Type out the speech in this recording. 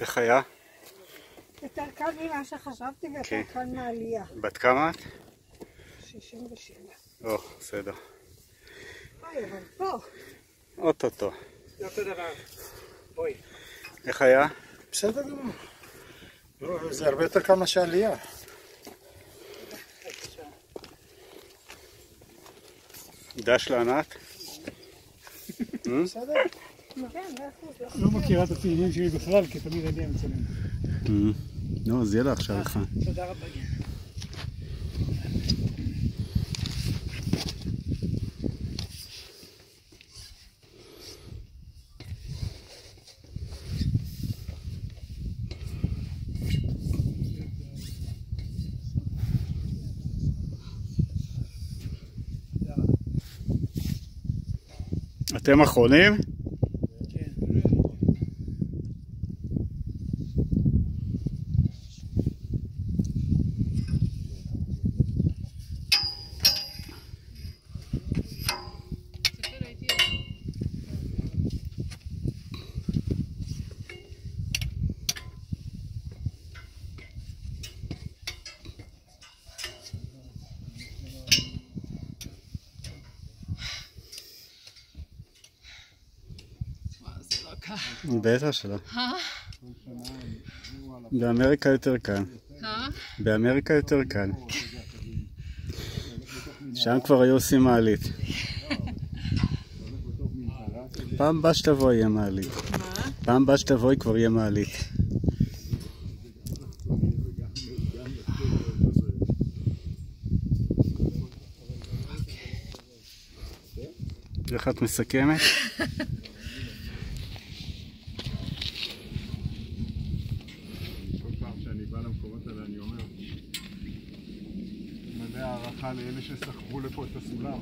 איך היה? יותר קל ממה שחשבתי ויותר כן. קל מהעלייה. בת כמה את? 67. או, בסדר. אוי, אבל פה. אוטוטו. זה אותו דבר. בואי. איך היה? בסדר גמור. לא, זה הרבה יותר קל מאשר עלייה. דש לענת? בסדר. כן. לא מכירה את הצילומים שלי בכלל, כי תמיד אני מצלם. נו, אז יהיה לה עכשיו. תודה רבה. אתם אחרונים? בטח שלא. באמריקה יותר קל. באמריקה יותר קל. שם כבר היו עושים מעלית. פעם הבאה שתבואי יהיה מעלית. פעם הבאה שתבואי כבר יהיה מעלית. איך את מסכמת? בא למקומות האלה אני אומר, מלא הערכה לאלה שסחבו לפה את הסולם.